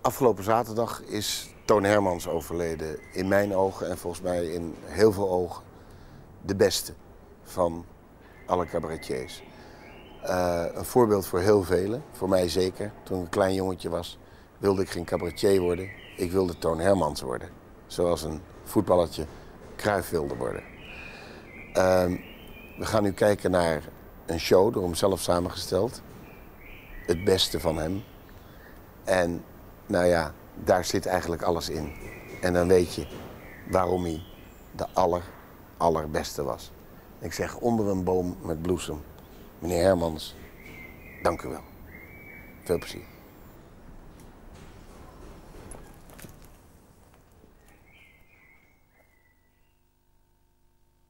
Afgelopen zaterdag is Toon Hermans overleden. In mijn ogen en volgens mij in heel veel ogen de beste van alle cabaretiers. Uh, een voorbeeld voor heel velen, voor mij zeker. Toen ik een klein jongetje was, wilde ik geen cabaretier worden. Ik wilde Toon Hermans worden. Zoals een voetballertje Cruijff wilde worden. Uh, we gaan nu kijken naar een show door hem zelf samengesteld. Het beste van hem. En nou ja, daar zit eigenlijk alles in. En dan weet je waarom hij de aller, allerbeste was. Ik zeg onder een boom met bloesem. Meneer Hermans, dank u wel. Veel plezier.